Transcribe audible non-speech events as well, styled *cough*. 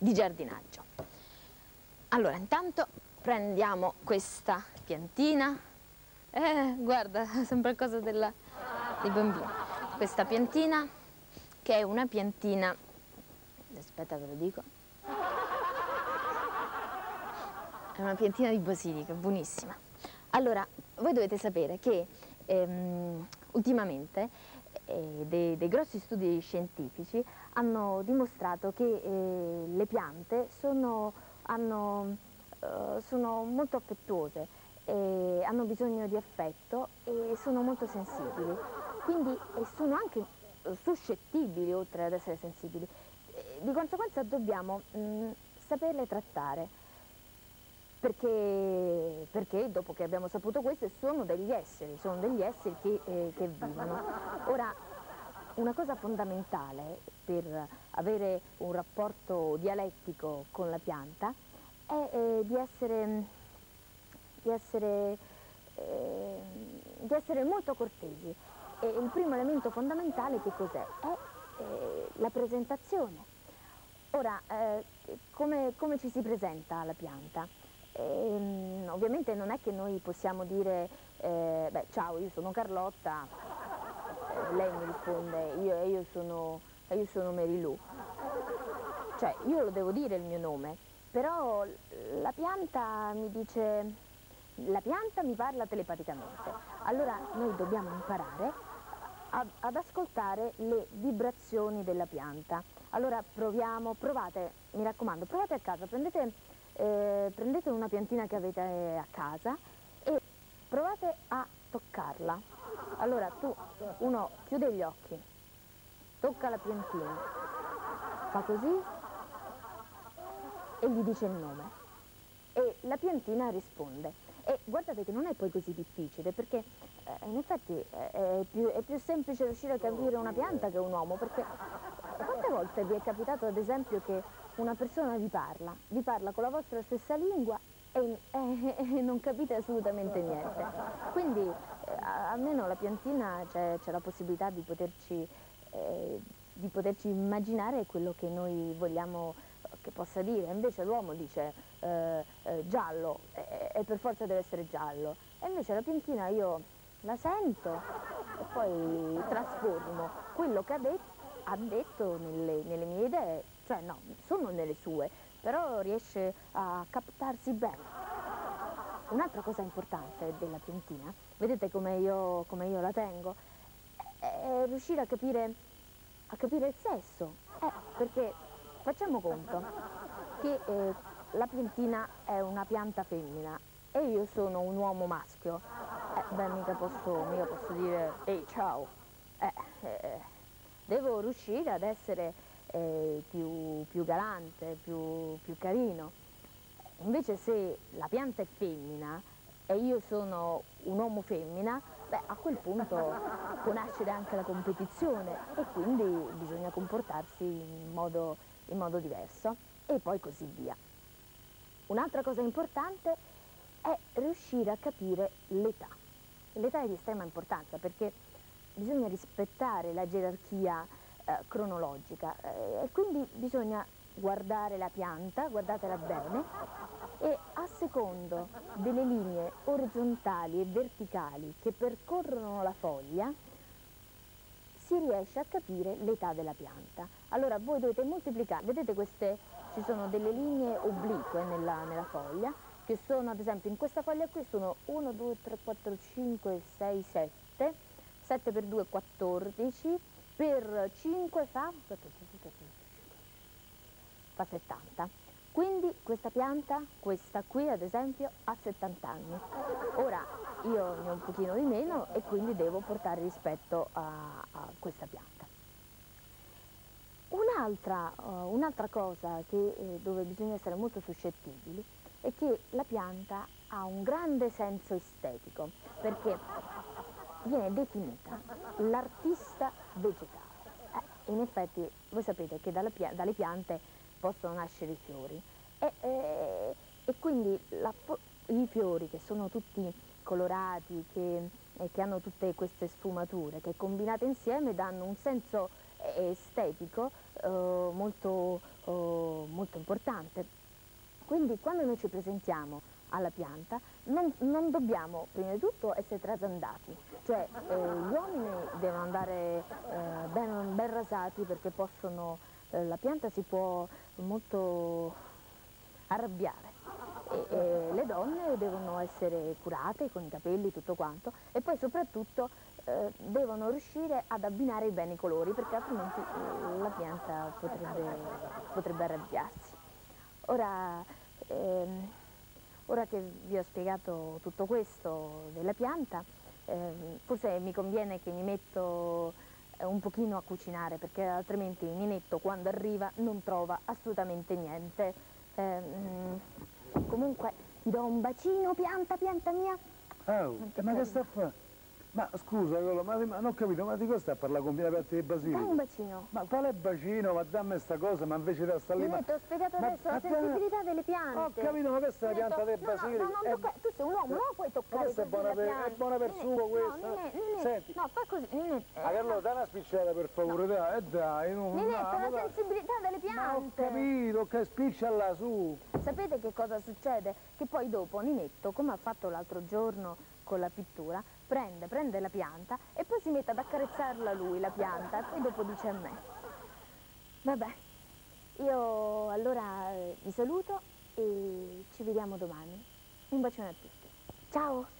di giardinaggio. Allora, intanto prendiamo questa piantina. Eh, guarda, *laughs* sembra cosa della, dei bambini. Questa piantina, che è una piantina... Aspetta, ve lo dico. È una piantina di basilica, buonissima. Allora, voi dovete sapere che ehm, ultimamente eh, dei, dei, grossi studi scientifici hanno dimostrato che eh, le piante sono, hanno, eh, sono molto affettuose, hanno bisogno di affetto e sono molto sensibili, quindi sono anche suscettibili oltre ad essere sensibili. Di conseguenza dobbiamo mh, saperle trattare perché, perché, dopo che abbiamo saputo questo sono degli esseri, sono degli esseri che, eh, che vivono. Ora, una cosa fondamentale per avere un rapporto dialettico con la pianta è eh, di, essere, di, essere, eh, di, essere, molto cortesi. E il primo elemento fondamentale che cos'è? È eh, la presentazione. Ora, eh, come, come ci si presenta la pianta? E, ehm, ovviamente non è che noi possiamo dire, eh, beh, ciao, io sono Carlotta, eh, lei mi risponde, io, io, sono, io sono Mary Lou. Cioè, io lo devo dire il mio nome, però la pianta mi dice, la pianta mi parla telepaticamente. Allora noi dobbiamo imparare ad, ad ascoltare le vibrazioni della pianta. Allora proviamo, provate, mi raccomando, provate a casa, prendete eh, prendete una piantina che avete a casa e provate a toccarla. Allora tu, uno chiude gli occhi, tocca la piantina, fa così e gli dice il nome. E la piantina risponde. E guardate che non è poi così difficile perché eh, in effetti è, è, più, è più semplice riuscire a capire una pianta che un uomo perché quante volte vi è capitato ad esempio che una persona vi parla, vi parla con la vostra stessa lingua e, e, e non capite assolutamente niente. Quindi eh, almeno la piantina c'è, la possibilità di poterci, eh, di poterci, immaginare quello che noi vogliamo che possa dire. Invece l'uomo dice eh, eh giallo e per forza deve essere giallo. E invece la piantina io la sento e poi trasformo quello che ha detto, ha detto nelle, nelle mie idee cioè no, sono nelle sue, però riesce a captarsi bene. Un'altra cosa importante della piantina, vedete come io, come io la tengo, è riuscire a capire, a capire il sesso, eh, perché facciamo conto che eh, la piantina è una pianta femmina e io sono un uomo maschio, eh, beh mica posso, mica posso dire ehi ciao, eh, eh, devo riuscire ad essere eh, più, più, galante, più, più carino. Invece se la pianta è femmina e io sono un uomo femmina, beh, a quel punto può nascere anche la competizione e quindi bisogna comportarsi in modo, in modo diverso e poi così via. Un'altra cosa importante è riuscire a capire l'età. L'età è di estrema importanza perché bisogna rispettare la gerarchia eh, cronologica eh, e quindi bisogna guardare la pianta, guardatela bene e a secondo delle linee orizzontali e verticali che percorrono la foglia si riesce a capire l'età della pianta. Allora voi dovete moltiplicare, vedete queste, ci sono delle linee oblique nella, nella foglia che sono ad esempio in questa foglia qui sono 1, 2, 3, 4, 5, 6, 7, 7 per 2 14, per 5 fa, fa 70. Quindi questa pianta, questa qui ad esempio, ha 70 anni. Ora io ne ho un pochino di meno e quindi devo portare rispetto a, a questa pianta. Un'altra uh, un cosa che, eh, dove bisogna essere molto suscettibili è che la pianta ha un grande senso estetico, perché viene definita l'artista vegetale. Eh, in effetti voi sapete che pia dalle piante possono nascere i fiori e, e, e quindi la, i fiori che sono tutti colorati, che, che, hanno tutte queste sfumature, che combinate insieme danno un senso e estetico eh, molto, eh, molto importante. Quindi quando noi ci presentiamo alla pianta non, non, dobbiamo prima di tutto essere trasandati, cioè eh, gli uomini devono andare eh, ben, ben, rasati perché possono, eh, la pianta si può molto arrabbiare. E, e le donne devono essere curate con i capelli, tutto quanto. E poi soprattutto eh, devono riuscire ad abbinare bene i colori perché altrimenti eh, la pianta potrebbe, potrebbe arrabbiarsi. Ora, ehm, ora, che vi ho spiegato tutto questo della pianta, ehm, forse mi conviene che mi metto eh, un pochino a cucinare perché altrimenti Ninetto quando arriva non trova assolutamente niente. Ehm, comunque ti do un bacino, pianta, pianta mia. Oh, ma che a fare? Ma scusa, ma, ma non ho capito, ma di cosa sta a parlare con Pina Piatti di basilico? Dai un bacino. Ma quale bacino? Ma dammi sta cosa, ma invece da sta lì... Ma... ti ho spiegato ma, adesso la sensibilità delle piante. Ho capito, ma questa è la pianta del basilico. No, no, tocca... tu sei un uomo, non puoi toccare questa è buona per, è buona per suo questa. No, Nene, Nene, Senti. no, fa così, Nene. Eh, allora, dai una spicciata per favore, no. dai, eh, dai. Non, Nene, no, per la sensibilità delle piante. Ma ho capito, che spicciala su. Sapete che cosa succede? Che poi dopo Ninetto, come ha fatto l'altro giorno con la pittura, prende, prende la pianta e poi si mette ad accarezzarla lui, la pianta, e dopo dice a me. Vabbè, io allora eh, vi saluto e ci vediamo domani. Un bacione a tutti. Ciao!